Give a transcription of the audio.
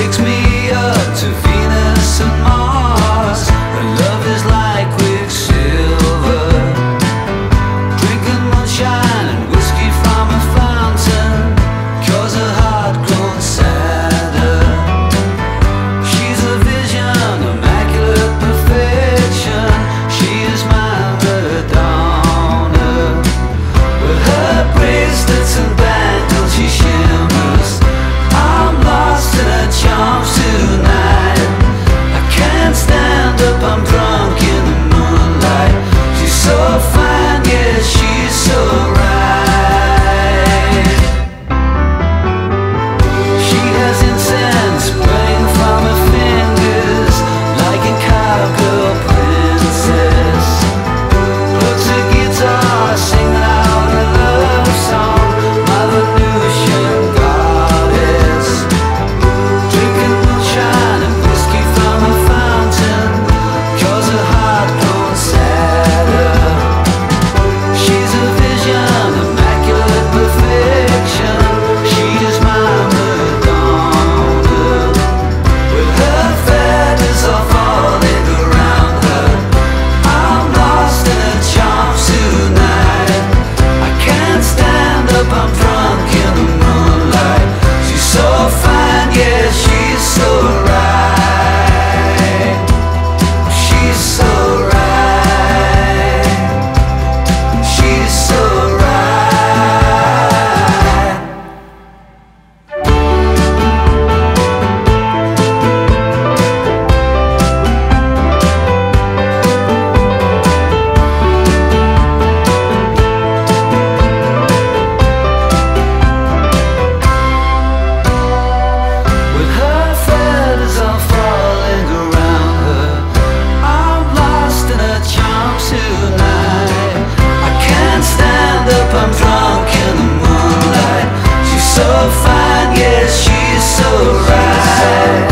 takes me yes, she's so right.